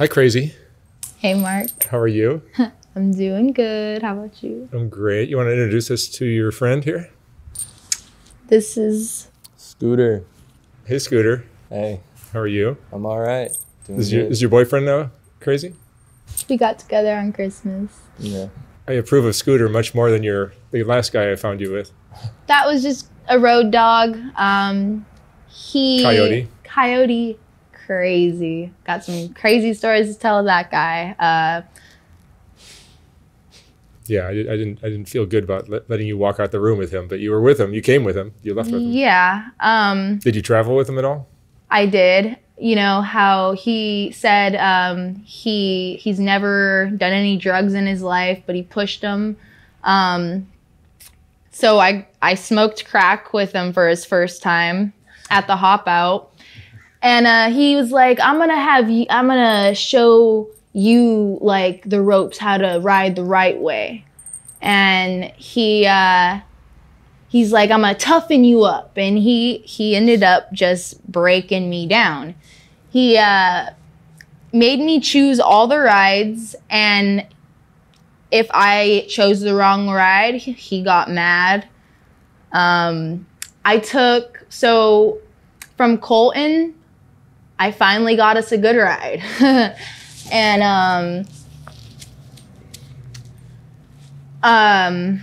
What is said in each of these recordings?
Hi, Crazy. Hey, Mark. How are you? I'm doing good. How about you? I'm great. You want to introduce us to your friend here? This is Scooter. Hey, Scooter. Hey, How are you? I'm all right. Doing Is your, good. is your boyfriend now crazy? we got together on Christmas. yeah. I approve of Scooter much more than your the last guy I found you with. That was just a road dog. Um, he Coyote. Coyote, crazy. Got some crazy stories to tell that guy. Uh, Yeah, I, I didn't I didn't feel good about let, letting you walk out the room with him, but you were with him. You came with him. You left with him. yeah. Um, Did you travel with him at all? I did. You know how he said um, he he's never done any drugs in his life, but he pushed them. Um, so I I smoked crack with him for his first time at the hop out, and uh, he was like, "I'm gonna have you. I'm gonna show you like the ropes how to ride the right way," and he. Uh, he's like i'm gonna toughen you up and he he ended up just breaking me down he uh made me choose all the rides and if i chose the wrong ride he- got mad um i took so from colton i finally got us a good ride and um um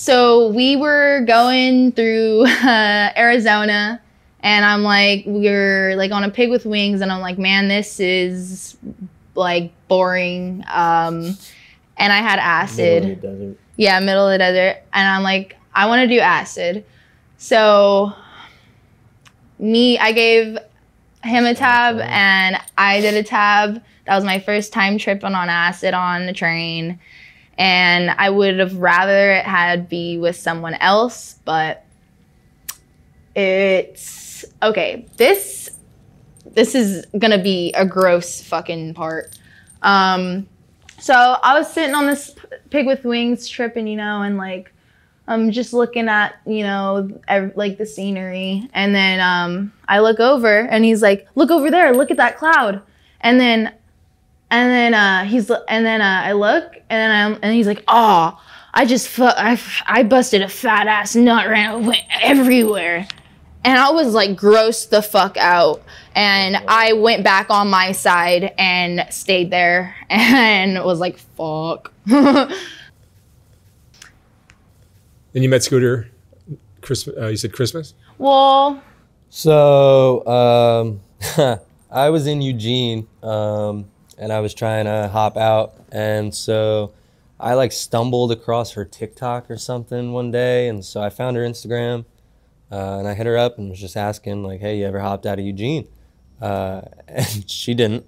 so we were going through uh, Arizona, and I'm like, we're like on a pig with wings, and I'm like, man, this is like boring. Um, and I had acid. Middle of the desert. Yeah, middle of the desert. And I'm like, I want to do acid. So me, I gave him a tab and I did a tab. That was my first time tripping on acid on the train. And I would have rather it had be with someone else, but it's okay. This this is gonna be a gross fucking part. Um, so I was sitting on this pig with wings tripping, you know, and like I'm just looking at, you know, ev- like the scenery. And then um, I look over and he's like, look over there, look at that cloud. And then, and then uh, he's, and then uh, I look and then I'm, and he's like, oh, I just, fu- I, f- I busted a fat ass nut it went everywhere. And I was like grossed the fuck out. And I went back on my side and stayed there and was like, fuck. And you met Scooter. Christmas. Uh, you said Christmas. well, So, um, I was in Eugene, um, and I was trying to hop out, and so I like stumbled across her TikTok or something one day, and so I found her Instagram, uh, and I hit her up and was just asking like, "Hey, you ever hopped out of Eugene?" Uh, and she didn't,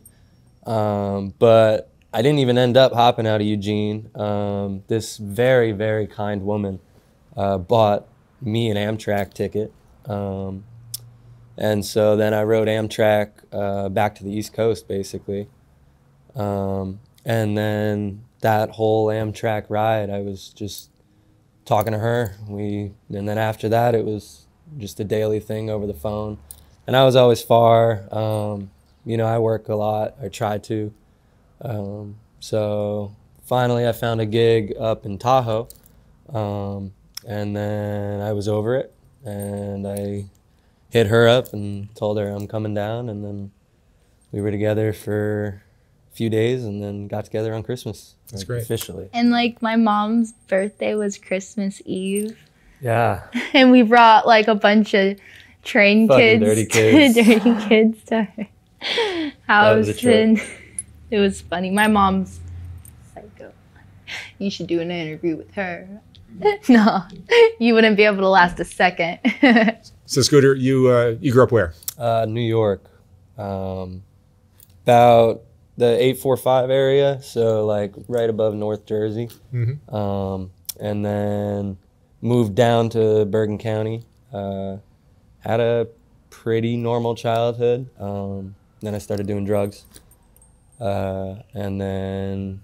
um, but I didn't even end up hopping out of Eugene. Um, this very, very kind woman uh, bought me an Amtrak ticket. Um, and so then I rode Amtrak uh, back to the East Coast, basically. Um, and then that whole Amtrak ride, I was just talking to her. We and then after that, it was just a daily thing over the phone. And I was always far. Um, you know, I work a lot. I try to. Um, so finally, I found a gig up in Tahoe, um, and then I was over it, and I hit her up and told her I'm coming down, and then we were together for a few days, and then got together on Christmas. That's like, great. Officially. and like my mom's birthday was Christmas Eve. Yeah. And we brought like a bunch of train Fucking kids, dirty kids. dirty kids to her house. was a. And it was funny. My mom's psycho. You should do an interview with her. no, you wouldn't be able to last a second. So Scooter, you uh, you grew up where? Uh, New York, um, about the 845 area, so like right above North Jersey. Mhm. Um, and then moved down to Bergen County. Uh, had a pretty normal childhood. Um, then I started doing drugs. Uh, and then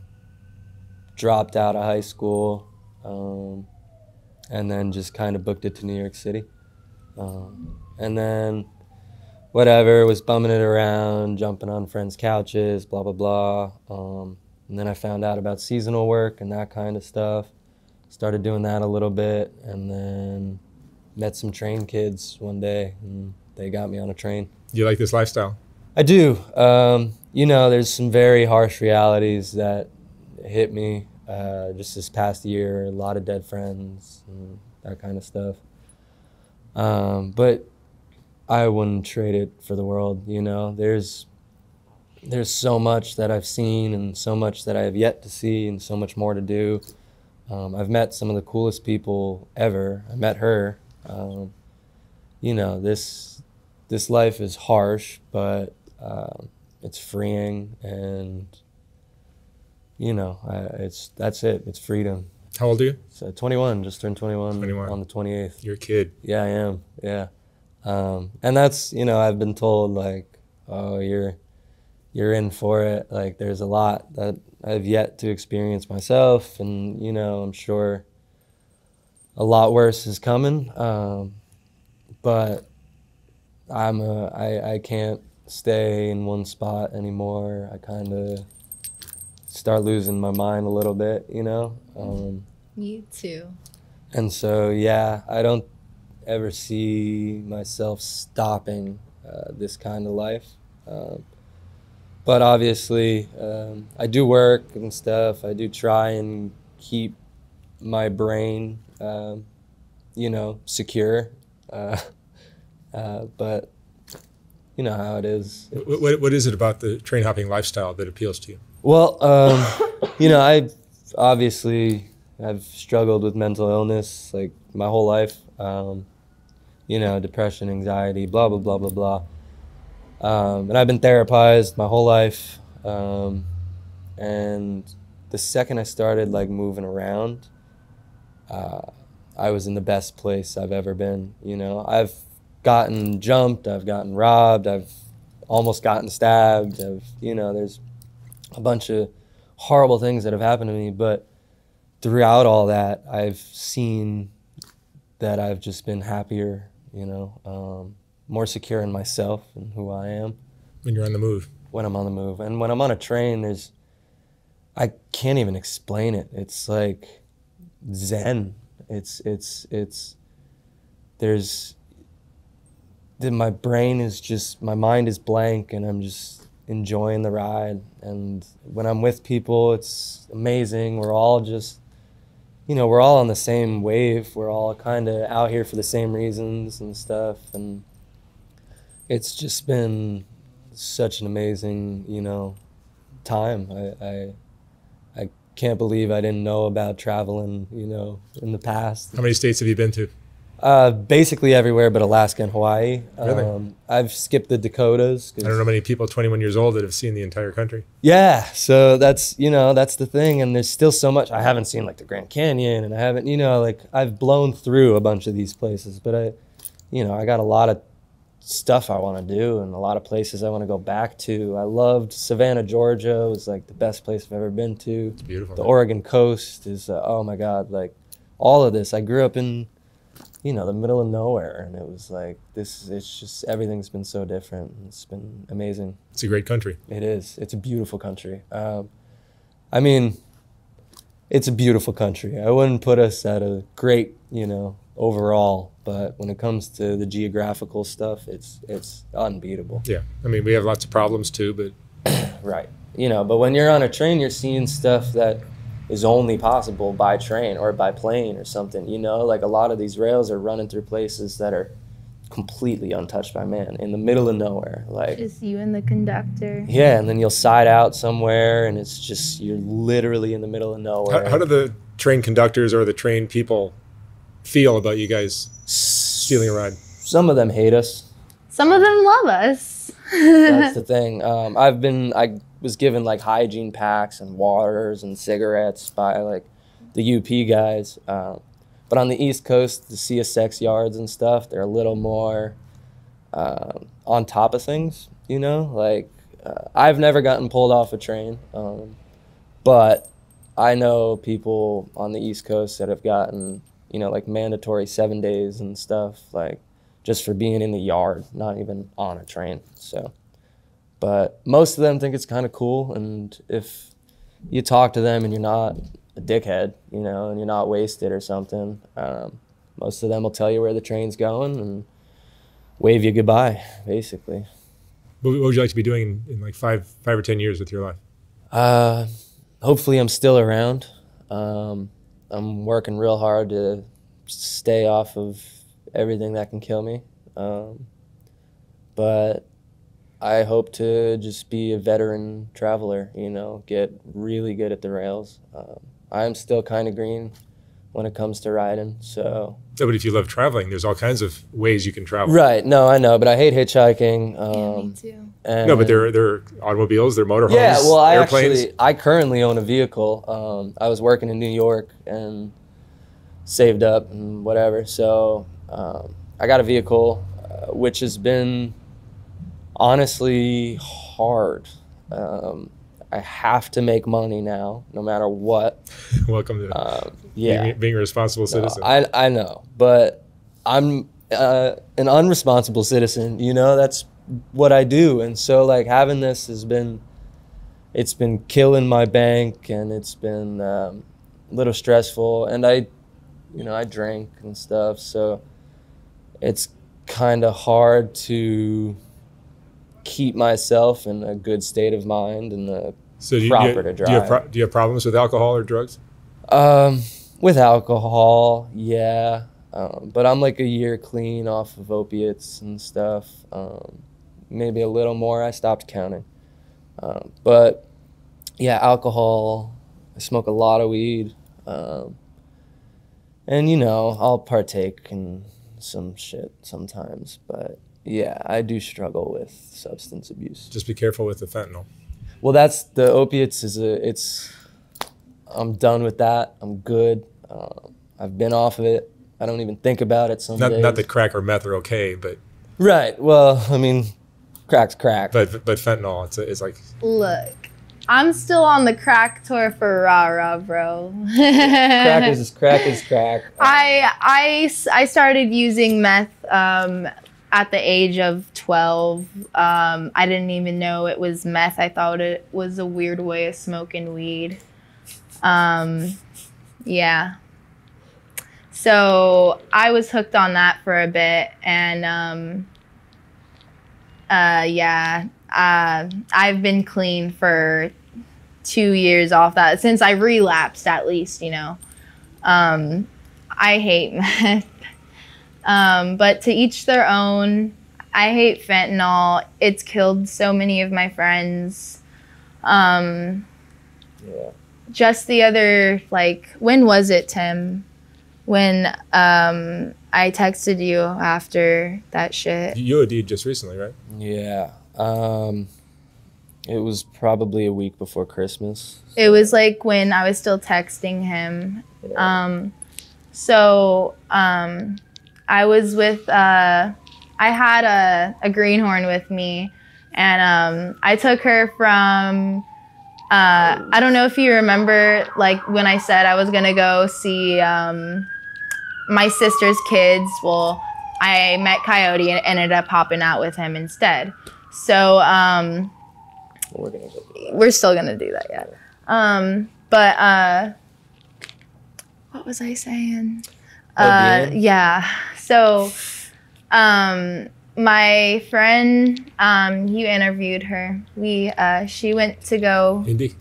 dropped out of high school. Um, and then just kind of booked it to New York City. Um, and then whatever, was bumming it around, jumping on friends' couches, blah blah blah. Um, and then I found out about seasonal work and that kind of stuff. Started doing that a little bit, and then met some train kids one day, and they got me on a train. You like this lifestyle? I do. Um, you know, there's some very harsh realities that hit me uh, just this past year. A lot of dead friends and that kind of stuff. Um, but I wouldn't trade it for the world. You know, there's there's so much that I've seen and so much that I have yet to see and so much more to do. Um, I've met some of the coolest people ever. I met her. Um, you know, this this life is harsh, but um, it's freeing, and you know, I, it's that's it. It's freedom. How old are you? So 21, just turned 21, 21. on the 28th. You're a kid. Yeah, I am. Yeah, um, and that's you know I've been told like, oh, you're you're in for it. Like there's a lot that I've yet to experience myself, and you know I'm sure a lot worse is coming. Um, but I'm a I I can't stay in one spot anymore. I kind of start losing my mind a little bit, you know. Um, You too. and so, yeah, I don't ever see myself stopping uh, this kind of life. Um, but obviously, um, I do work and stuff. I do try and keep my brain, um, you know, secure. Uh, uh, but you know how it is. What, what, what is it about the train hopping lifestyle that appeals to you? Well, um, you know, I obviously have struggled with mental illness like my whole life. Um, you know, depression, anxiety, blah blah blah blah blah. Um, and I've been therapized my whole life. Um, and the second I started like moving around, uh, I was in the best place I've ever been. You know, I've gotten jumped, I've gotten robbed, I've almost gotten stabbed. I've, you know, there's a bunch of horrible things that have happened to me, but throughout all that, I've seen that I've just been happier, you know, um, more secure in myself and who I am When you're on the move, when I'm on the move. And when I'm on a train, there's, I can't even explain it. It's like zen. It's, it's, it's, there's, the, my brain is just, my mind is blank and I'm just enjoying the ride. And when I'm with people, it's amazing. We're all just, you know, we're all on the same wave. We're all kind of out here for the same reasons and stuff. And it's just been such an amazing, you know, time. I, I, I can't believe I didn't know about traveling, you know, in the past. how many states have you been to? Uh, basically everywhere but Alaska and Hawaii. Really? Um, I've skipped the Dakotas. I don't know many people 21 years old that have seen the entire country. Yeah, so that's you know that's the thing, and there's still so much I haven't seen like the Grand Canyon, and I haven't you know like I've blown through a bunch of these places, but I, you know, I got a lot of stuff I want to do and a lot of places I want to go back to. I loved Savannah, Georgia. It was like the best place I've ever been to. It's beautiful. The Oregon coast is uh, oh my god, like all of this. I grew up in you know the middle of nowhere, and it was like this. It's just everything's been so different. It's been amazing. It's a great country. It is. It's a beautiful country. Um, I mean, it's a beautiful country. I wouldn't put us at a great, you know, overall, but when it comes to the geographical stuff, it's it's unbeatable. Yeah. I mean, we have lots of problems too, but Right. You know, but when you're on a train, you're seeing stuff that is only possible by train or by plane or something. You know, like a lot of these rails are running through places that are completely untouched by man in the middle of nowhere. Like Just you and the conductor. Yeah, and then you'll side out somewhere, and it's just you're literally in the middle of nowhere. how, how do the train conductors or the train people feel about you guys stealing a ride? Some of them hate us. Some of them love us. That's the thing. Um, I've been I was given like hygiene packs and waters and cigarettes by like the UP guys. Um, but on the East Coast, the CSX yards and stuff, they're a little more um, on top of things. You know, like uh, I've never gotten pulled off a train, um, but I know people on the East Coast that have gotten you know like mandatory seven days and stuff like just for being in the yard, not even on a train. So, but most of them think it's kind of cool. And if you talk to them and you're not a dickhead, you know, and you're not wasted or something, um, most of them will tell you where the train's going and wave you goodbye, basically. What, would you like to be doing in, in like five, five or ten years with your life? Uh, hopefully, I'm still around. Um, I'm working real hard to stay off of everything that can kill me. Um, but I hope to just be a veteran traveler, you know, get really good at the rails. Um, I'm still kind of green when it comes to riding, so. No, but if you love traveling, there's all kinds of ways you can travel. Right, no, I know, but I hate hitchhiking. Um, too. No, but there, there are automobiles, there are motorhomes, Yeah, well, I airplanes. actually, I currently own a vehicle. Um, I was working in New York and saved up and whatever. So um, I got a vehicle, uh, which has been honestly hard. Um, I have to make money now, no matter what. Welcome to Um, yeah, being, being a responsible no, citizen. I I know, but I'm uh, an unresponsible citizen. You know, that's what I do, and so like having this has been, it's been killing my bank, and it's been um, a little stressful, and I, you know, I drank and stuff, so it's kind of hard to keep myself in a good state of mind and the so do you, proper do to you, do you have drive. pro- do you have problems with alcohol or drugs? Um, with alcohol, yeah. Um, but I'm like a year clean off of opiates and stuff. Um, maybe a little more. I stopped counting. Um, but yeah, alcohol. I smoke a lot of weed. Um, and you know, I'll partake in some shit sometimes. But yeah, I do struggle with substance abuse. Just be careful with the fentanyl. Well, that's the opiates. Is a it's. I'm done with that. I'm good. Um, I've been off of it. I don't even think about it some Not, days. not that crack or meth are okay, but Right. Well, I mean, crack's crack. but but fentanyl, it's, a, it's like Look, I'm still on the crack tour for rah, bro. crack is crack is crack. I started using meth um, at the age of 12. Um, I didn't even know it was meth. I thought it was a weird way of smoking weed. Um, yeah. So I was hooked on that for a bit, and um, uh, yeah, uh, I've been clean for two years off that since I relapsed, at least, you know. Um, I hate meth. Um, but to each their own. I hate fentanyl. It's killed so many of my friends. Um, yeah. just the other, like, when was it, Tim? When um, I texted you after that shit. you OD'd just recently, right? Yeah. Um, it was probably a week before Christmas. It was like when I was still texting him. Um, so um, I was with, uh, I had a, a greenhorn with me, and um, I took her from. Uh, I don't know if you remember, like when I said I was gonna go see um, my sister's kids. Well, I met Coyote and ended up hopping out with him instead. So um, We're gonna we're still gonna do that yet. Um, but uh, what was I saying? Uh, yeah. So, um, my friend, um, you interviewed her. We, uh, she went to go Indy.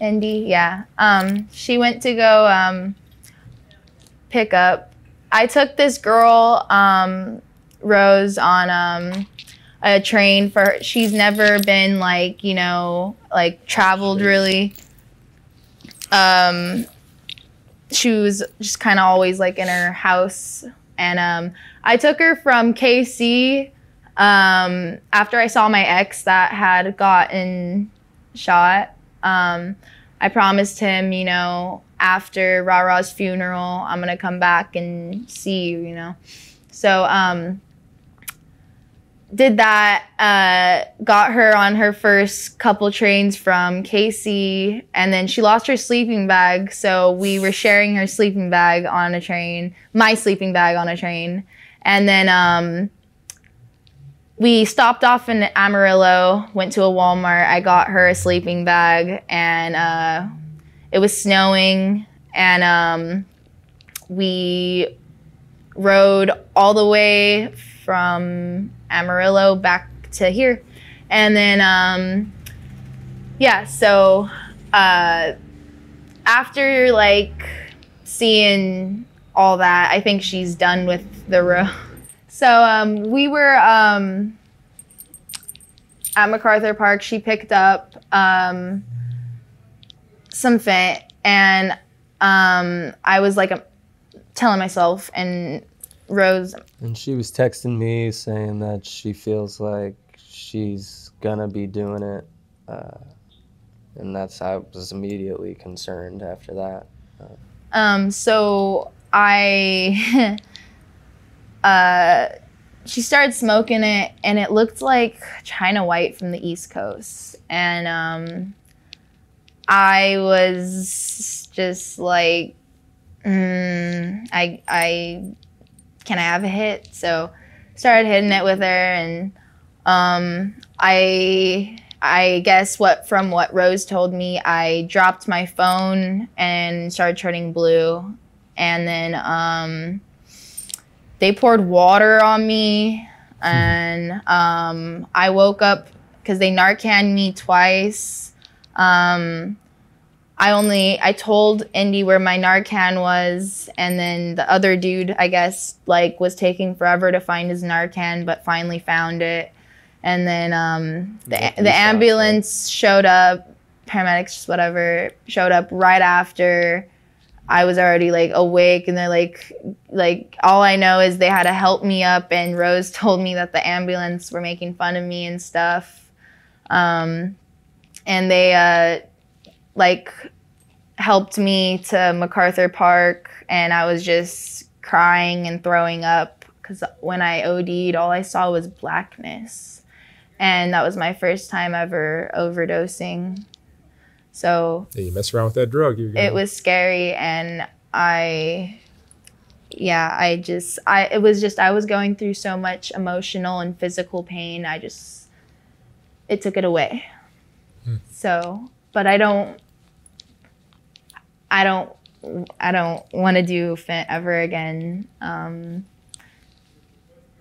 Indy, yeah. Um, she went to go um, pick up. I took this girl, um, Rose, on um, a train for. She's never been like you know like traveled really. Um, she was just kind of always like in her house, and um, I took her from KC. Um, after I saw my ex that had gotten shot, um, I promised him, you know, after Ra Ra's funeral, I'm gonna come back and see you, you know. So, um, did that, uh, got her on her first couple trains from KC, and then she lost her sleeping bag. So we were sharing her sleeping bag on a train, my sleeping bag on a train, and then um, we stopped off in Amarillo, went to a Walmart. I got her a sleeping bag, and uh, it was snowing, and um, we rode all the way from Amarillo back to here, and then um, yeah, so uh, after like seeing all that, I think she's done with the road. So um, we were um, at MacArthur Park. She picked up um, some Fent, and um, I was like um, telling myself and Rose. And she was texting me saying that she feels like she's gonna be doing it, uh, and that's I was immediately concerned after that. Um, so I, uh, she started smoking it, and it looked like China White from the East Coast, and um, I was just like, mm, I, I, can I have a hit? So started hitting it with her, and um, I I guess what from what Rose told me, I dropped my phone and started turning blue, and then um, they poured water on me, and um, I woke up because they Narcan me twice. Um, I only I told Indy where my Narcan was, and then the other dude, I guess, like was taking forever to find his Narcan, but finally found it. And then um, the the shot, ambulance showed up, paramedics, whatever, showed up right after. I was already like awake, and they're like, like all I know is they had to help me up, and Rose told me that the ambulance were making fun of me and stuff. Um, and they uh, like helped me to MacArthur Park, and I was just crying and throwing up because when I OD'd, all I saw was blackness, and that was my first time ever overdosing. So Yeah, you mess around with that drug. You're gonna, it was scary, and I, yeah, I just, I, it was just, I was going through so much emotional and physical pain. I just, it took it away. So, but I don't, I don't, I don't want to do Fent ever again. Um,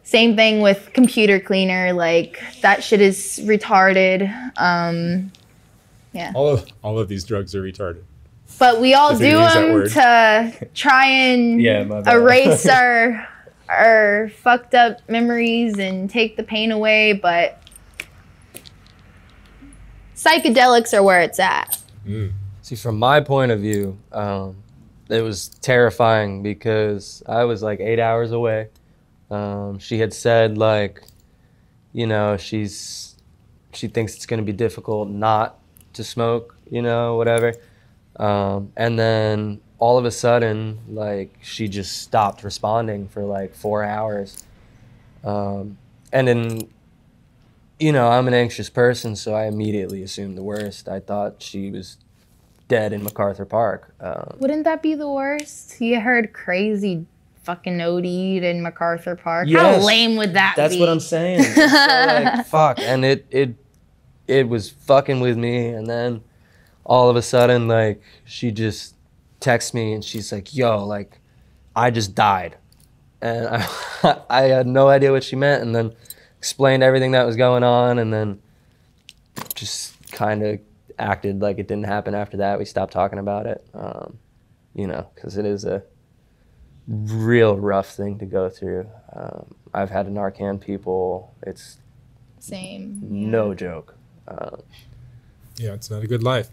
same thing with computer cleaner. Like that shit is retarded. Um, yeah. all of all of these drugs are retarded. but we all If do you use that them to try and Yeah, erase our our fucked up memories and take the pain away. But psychedelics are where it's at. Mm. See, from my point of view, um, it was terrifying because I was like eight hours away. Um, she had said like, you know, she's she thinks it's gonna be difficult not to smoke, you know, whatever. Um, and then all of a sudden, like she just stopped responding for like four hours. Um, and then, you know, I'm an anxious person, so I immediately assumed the worst. I thought she was dead in MacArthur Park. Um, Wouldn't that be the worst? You heard crazy fucking OD'd in MacArthur Park. How lame would that be? That's be? what I'm saying. So, like, fuck, and it it it was fucking with me, and then all of a sudden, like she just texts me, and she's like, "Yo, like, I just died," and I I had no idea what she meant, and then explained everything that was going on, and then just kind of acted like it didn't happen after that. We stopped talking about it, um, you know, because it is a real rough thing to go through. Um, I've had to Narcan people. It's Same. no joke. Um, Yeah, it's not a good life.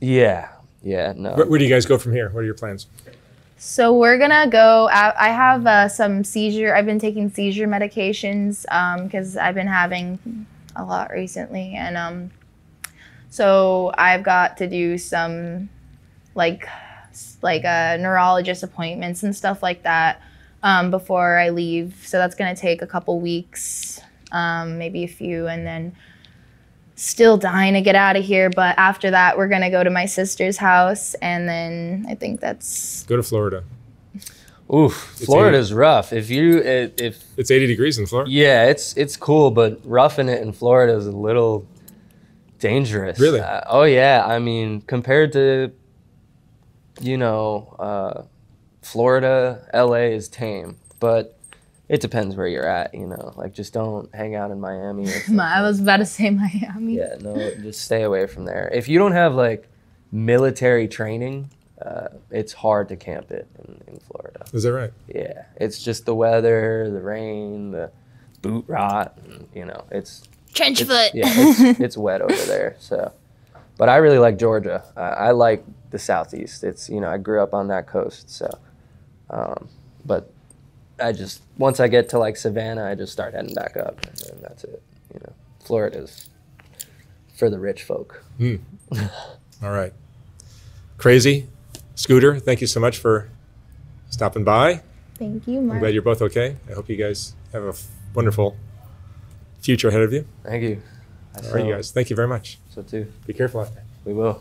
yeah, yeah, no. Where, where do you guys go from here? What are your plans? So we're gonna go. I, have uh, some seizure. I've been taking seizure medications because I've been having a lot recently, and um, so I've got to do some like like uh, neurologist appointments and stuff like that um, before I leave. So that's gonna take a couple weeks, um, maybe a few, and then still dying to get out of here. But after that, we're gonna go to my sister's house, and then I think that's Go to Florida. Oof, Florida's rough. If you if, if It's 80 degrees in Florida. yeah, it's it's cool, but roughing it in Florida is a little dangerous. Really? Uh, oh yeah, I mean compared to you know uh, Florida, LA is tame, but it depends where you're at. You know, like just don't hang out in Miami. Or. I was about to say Miami. Yeah, no, just stay away from there. If you don't have like military training, uh, it's hard to camp it in, in Florida. Is that right? Yeah, it's just the weather, the rain, the boot rot. And, you know, it's Trench it's, yeah, it's, it's wet over there. So, but I really like Georgia. Uh, I like the southeast. It's you know I grew up on that coast. So, um, but I just once I get to like Savannah, I just start heading back up, and that's it. You know, Florida's for the rich folk. Hmm. All right. Crazy. Scooter, thank you so much for stopping by. Thank you, I'm glad you're both okay. I hope you guys have a f- wonderful future ahead of you. Thank you. I All right, you guys. Thank you very much. So too. Be careful out there. We will.